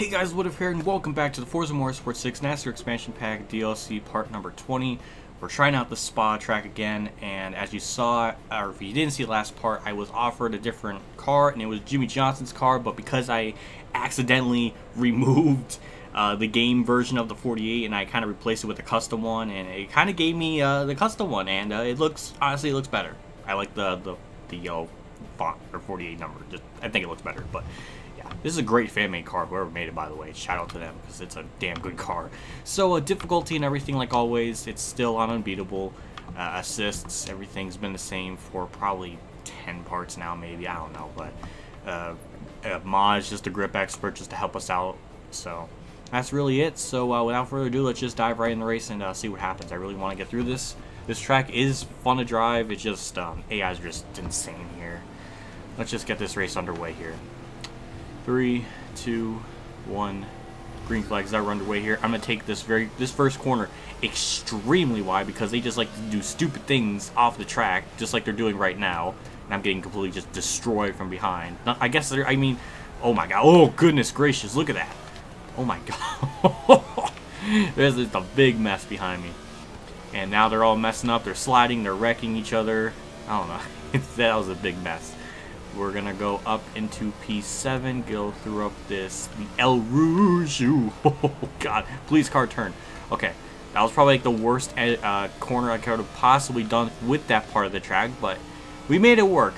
Hey guys, WhatiF here, and welcome back to the Forza Motorsport 6 NASCAR Expansion Pack DLC part number 20. We're trying out the spa track again, and as you saw, or if you didn't see the last part, I was offered a different car, and it was Jimmie Johnson's car, but because I accidentally removed uh, the game version of the 48 and I kind of replaced it with a custom one, and it kind of gave me uh, the custom one, and uh, it looks, honestly, it looks better. I like the, the, the yellow font, or 48 number, just, I think it looks better, but this is a great fan-made car, whoever made it, by the way. Shout out to them, because it's a damn good car. So, uh, difficulty and everything, like always, it's still on Unbeatable. Uh, assists, everything's been the same for probably 10 parts now, maybe. I don't know, but uh, uh, Maj, just a grip expert, just to help us out. So, that's really it. So, uh, without further ado, let's just dive right in the race and uh, see what happens. I really want to get through this. This track is fun to drive. It's just, um, AI is just insane here. Let's just get this race underway here. Three, two, one. Green flags are underway here. I'm gonna take this very this first corner extremely wide because they just like to do stupid things off the track, just like they're doing right now. And I'm getting completely just destroyed from behind. I guess they're. I mean, oh my god. Oh goodness gracious! Look at that. Oh my god. There's just a big mess behind me. And now they're all messing up. They're sliding. They're wrecking each other. I don't know. that was a big mess. We're gonna go up into P7, go through up this, Eau Rouge. Oh, God. Please, car turn. Okay. That was probably like the worst eh, uh, corner I could have possibly done with that part of the track, but we made it work.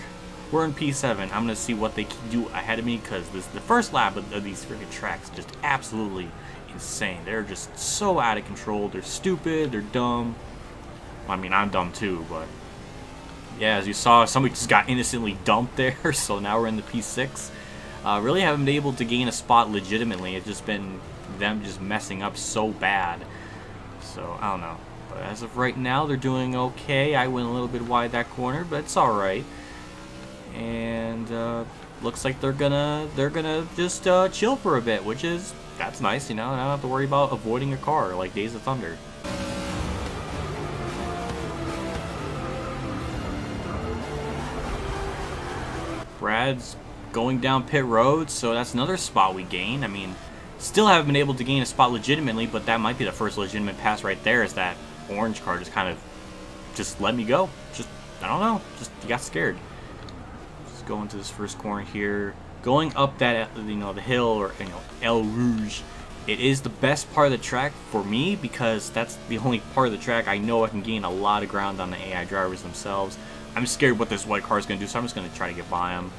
We're in P7. I'm to see what they can do ahead of me because this the first lap of, of these freaking tracks just absolutely insane. They're just so out of control. They're stupid. They're dumb. I mean, I'm dumb too, but yeah, as you saw, somebody just got innocently dumped there, so now we're in the P6. Uh, really haven't been able to gain a spot legitimately. It's just been them just messing up so bad. So, I don't know. But as of right now, they're doing okay. I went a little bit wide that corner, but it's alright. And, uh, looks like they're gonna, they're gonna just, uh, chill for a bit, which is, that's nice, you know, And I don't have to worry about avoiding a car like Days of Thunder. Brad's going down pit road, so that's another spot we gain. I mean, still haven't been able to gain a spot legitimately, but that might be the first legitimate pass right there is that orange car just kind of just let me go. Just, I don't know, just got scared. Just go into this first corner here. Going up that, you know, the hill or, you know, Eau Rouge, it is the best part of the track for me because that's the only part of the track I know I can gain a lot of ground on the AI drivers themselves. I'm scared what this white car is going to do, so I'm just going to try to get by him.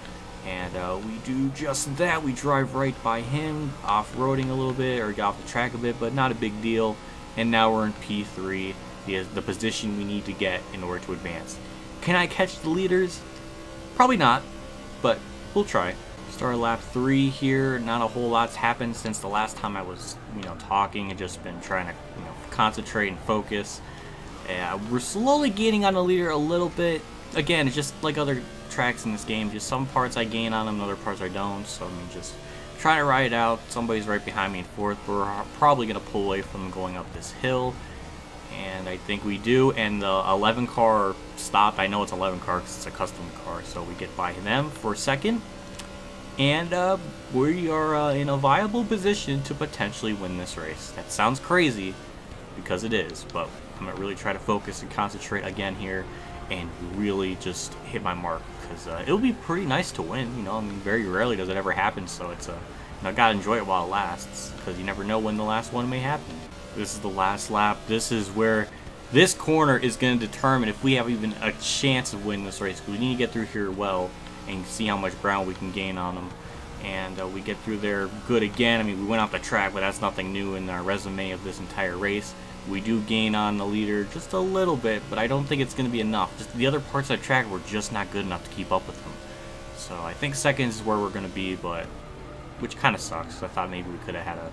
And uh, we do just that. We drive right by him, off-roading a little bit, or off the track a bit, but not a big deal. And now we're in P3, the, the position we need to get in order to advance. Can I catch the leaders? Probably not, but we'll try. Start lap 3 here. Not a whole lot's happened since the last time I was, you know, talking and just been trying to, you know, concentrate and focus. Uh, we're slowly gaining on the leader a little bit again, it's just like other tracks in this game. Just some parts I gain on them, other parts I don't. So I mean, just trying to ride it out. Somebody's right behind me in fourth. We're probably going to pull away from going up this hill. And I think we do. And the 11 car stopped. I know it's 11 car because it's a custom car. So we get by them for a second. And uh, we are uh, in a viable position to potentially win this race. That sounds crazy because it is. But I'm to really try to focus and concentrate again here and really just hit my mark because uh, it'll be pretty nice to win. You know, I mean, very rarely does it ever happen, so it's a uh, you know, gotta enjoy it while it lasts because you never know when the last one may happen. This is the last lap. This is where this corner is going to determine if we have even a chance of winning this race we need to get through here well and see how much ground we can gain on them. And uh, we get through there good again. I mean, we went off the track, but that's nothing new in our resume of this entire race. We do gain on the leader just a little bit, but I don't think it's going to be enough. Just the other parts of the track were just not good enough to keep up with them. So I think seconds is where we're going to be, but which kind of sucks. I thought maybe we could have had a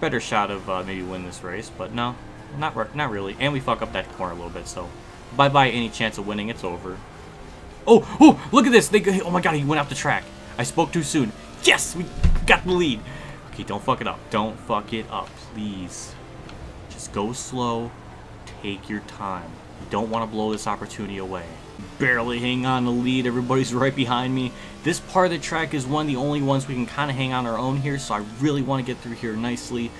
better shot of uh, maybe win this race, but no, not not really. And we fuck up that corner a little bit, so bye-bye any chance of winning. It's over. Oh, oh, look at this. They, oh my god, he went off the track. I spoke too soon. Yes, we got the lead. Okay, don't fuck it up. Don't fuck it up, please. Just go slow. Take your time. You Don't want to blow this opportunity away. Barely hang on the lead. Everybody's right behind me. This part of the track is one of the only ones we can kind of hang on our own here, so I really want to get through here nicely.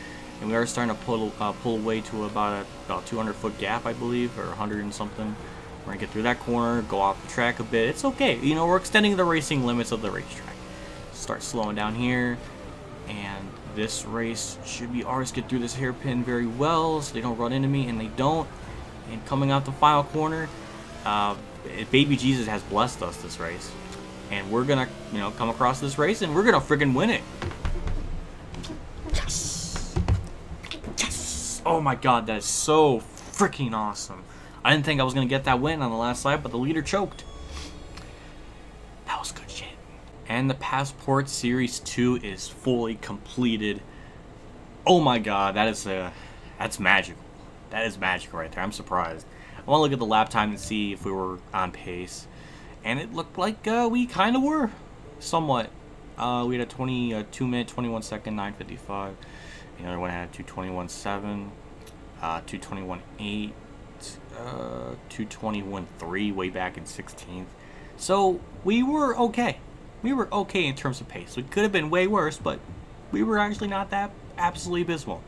And we are starting to pull uh, pull away to about a about 200 foot gap, I believe, or 100 and something. We're gonna get through that corner, go off the track a bit. It's okay. You know, we're extending the racing limits of the racetrack. Start slowing down here, and this race should be ours. Get through this hairpin very well, so they don't run into me, and they don't. And coming out the final corner, uh, Baby Jesus has blessed us this race, and we're gonna, you know, come across this race, and we're gonna friggin' win it. Yes. Oh my god, that is so freaking awesome. I didn't think I was going to get that win on the last lap, but the leader choked. And the Passport Series 2 is fully completed. Oh my god, that is a, that's magical. That is magical right there. I'm surprised. I want to look at the lap time and see if we were on pace. And it looked like uh, we kind of were. Somewhat. Uh, we had a 20, uh, 2 minute, 21 second, 955. The other one had a 221.7, uh, 221.8, uh, 221.3 way back in 16th. So we were okay. We were okay in terms of pace. We could have been way worse, but we were actually not that absolutely abysmal.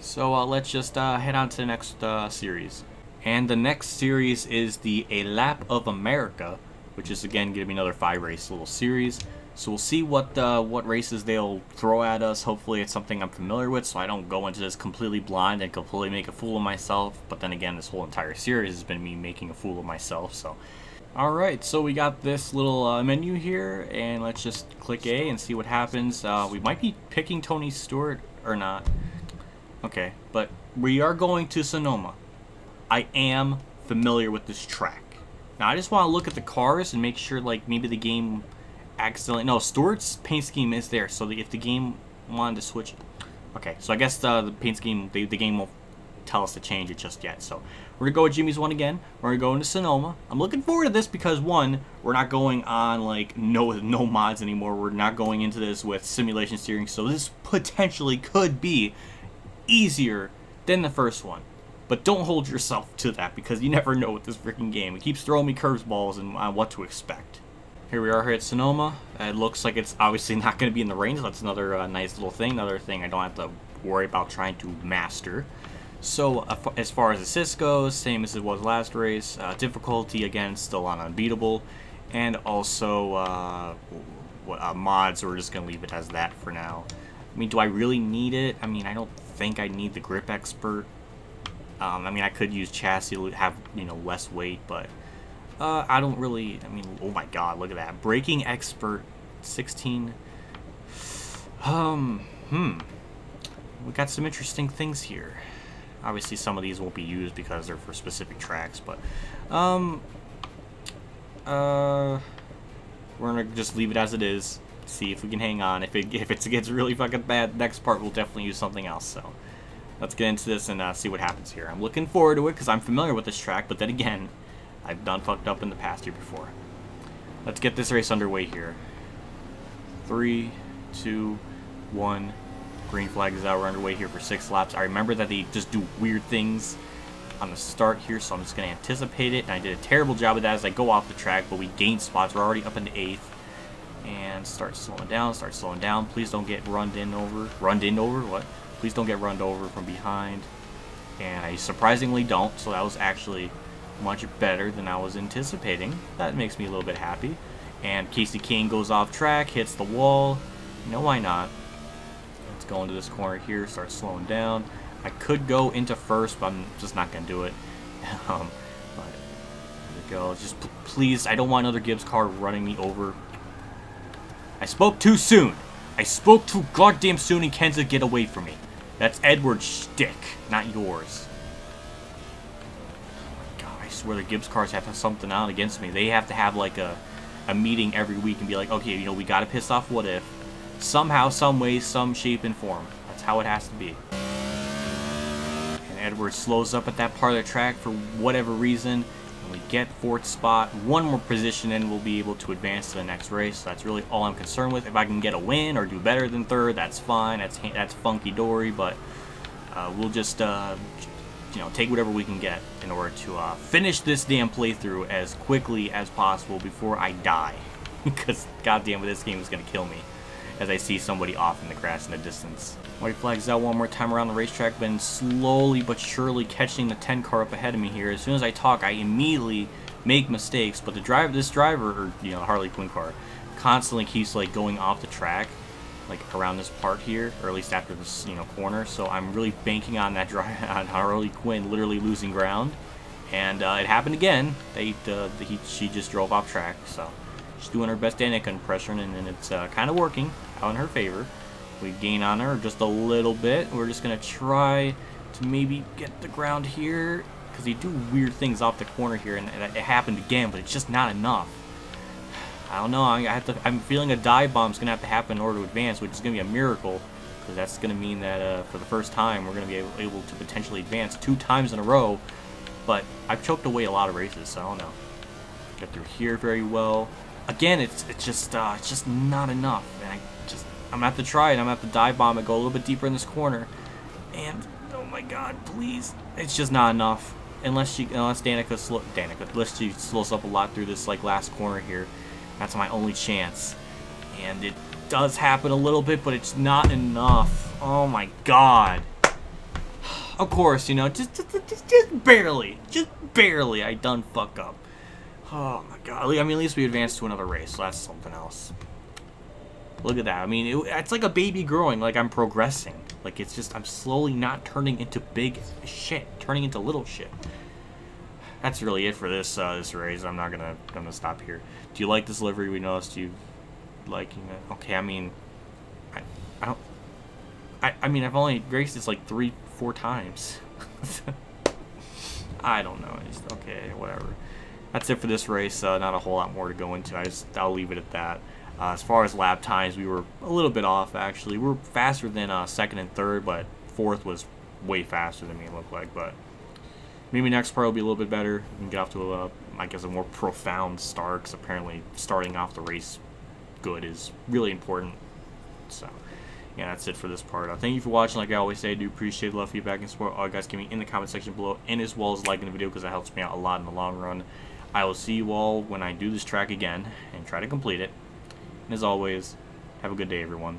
So uh, let's just uh, head on to the next uh, series. And the next series is the A Lap of America, which is again going to be another five race little series. So we'll see what uh, what races they'll throw at us. Hopefully it's something I'm familiar with so I don't go into this completely blind and completely make a fool of myself. But then again, this whole entire series has been me making a fool of myself. So, Alright, so we got this little uh, menu here and let's just click A and see what happens. Uh, we might be picking Tony Stewart or not. Okay, but we are going to Sonoma. I am familiar with this track. Now I just want to look at the cars and make sure like maybe the game accidentally... No, Stewart's paint scheme is there, so if the game wanted to switch... Okay, so I guess the, the paint scheme, the, the game won't tell us to change it just yet. So we're going to go with Jimmy's one again. We're going to go into Sonoma. I'm looking forward to this because, one, we're not going on, like, no, no mods anymore. We're not going into this with simulation steering, so this potentially could be easier than the first one. But don't hold yourself to that because you never know with this freaking game. It keeps throwing me curveballs and uh, what to expect. Here we are here at Sonoma. It looks like it's obviously not going to be in the range. That's another uh, nice little thing. Another thing I don't have to worry about trying to master. So uh, as far as assist goes, same as it was last race. Uh, difficulty, again, still on unbeatable. And also uh, uh, mods, we're just going to leave it as that for now. I mean, do I really need it? I mean, I don't think I need the grip expert. Um, I mean, I could use chassis to have, you know, less weight, but uh, I don't really, I mean, oh my god, look at that. Braking Expert 16. Um, hmm. We got some interesting things here. Obviously, some of these won't be used because they're for specific tracks, but, um, uh, we're gonna just leave it as it is. See if we can hang on. If it if it gets really fucking bad, next part we'll definitely use something else. So, let's get into this and uh, see what happens here. I'm looking forward to it because I'm familiar with this track, but then again, I've done fucked up in the past here before. Let's get this race underway here. Three, two, one. Green flag is out. We're underway here for six laps. I remember that they just do weird things on the start here, so I'm just going to anticipate it. And I did a terrible job of that as I go off the track, but we gained spots. We're already up into eighth. And start slowing down, start slowing down. Please don't get runned in over. Runned in over? What? Please don't get runned over from behind. And I surprisingly don't, so that was actually much better than I was anticipating. That makes me a little bit happy. And Kasey Kahne goes off track, hits the wall. You know why not? Let's go into this corner here, start slowing down. I could go into first, but I'm just not going to do it. um, but there we go. Just please, I don't want another Gibbs car running me over. I spoke too soon. I spoke too goddamn soon and Kenseth get away from me. That's Edward's shtick, not yours Oh my God, I swear the Gibbs cars have something on against me. They have to have like a, a meeting every week and be like, okay, you know, we got to piss off what if. Somehow, some way, some shape and form. That's how it has to be. And Edwards slows up at that part of the track for whatever reason. And we get fourth spot. One more position and we'll be able to advance to the next race. That's really all I'm concerned with. If I can get a win or do better than third, that's fine. That's that's funky dory, but uh, we'll just uh, you know, take whatever we can get in order to uh, finish this damn playthrough as quickly as possible before I die. because, goddamn, this game is going to kill me as I see somebody off in the grass in the distance. White flags out one more time around the racetrack, been slowly but surely catching the 10 car up ahead of me here. As soon as I talk, I immediately make mistakes, but the driver, this driver, or, you know, Harley Quinn car, constantly keeps, like, going off the track like around this part here, or at least after this you know corner. So I'm really banking on that drive on Harley Quinn literally losing ground, and uh, it happened again. They uh, he, she just drove off track, so she's doing her best Danica impression, and, and it's uh, kind of working in her favor. We gain on her just a little bit. We're just gonna try to maybe get the ground here because they do weird things off the corner here, and it happened again, but it's just not enough. I don't know. I have to. I'm feeling a dive bomb is gonna have to happen in order to advance, which is gonna be a miracle, because that's gonna mean that uh, for the first time we're gonna be able, able, to potentially advance two times in a row. But I've choked away a lot of races, so I don't know. Get through here very well. Again, it's it's just uh, it's just not enough, and I I'm gonna have to try it. I'm gonna have to dive bomb and go a little bit deeper in this corner, and oh my god, please, it's just not enough. Unless she, unless Danica slow, Danica, unless she slows up a lot through this like last corner here. That's my only chance. And it does happen a little bit, but it's not enough. Oh my god. Of course, you know, just, just, just, just barely. Just barely I done fuck up. Oh my god. I mean, at least we advanced to another race, so that's something else. Look at that. I mean, it, it's like a baby growing, like I'm progressing. Like, it's just, I'm slowly not turning into big shit, turning into little shit that's really it for this uh, this race. I'm not gonna gonna stop here. Do you like this livery? We noticed you liking it. Okay, I mean, I, I don't. I, I mean, I've only raced this like three, four times. I don't know. Just, okay, whatever. That's it for this race. Uh, not a whole lot more to go into. I just I'll leave it at that. Uh, as far as lap times, we were a little bit off actually. We are faster than uh, second and third, but fourth was way faster than me. It looked like, but Maybe next part will be a little bit better and get off to a, I guess, a more profound start. Because apparently, starting off the race good is really important. So, yeah, that's it for this part. Uh, thank you for watching. Like I always say, I do appreciate love, feedback, and support. All you guys give me in the comment section below, and as well as liking the video because that helps me out a lot in the long run. I will see you all when I do this track again and try to complete it. And as always, have a good day, everyone.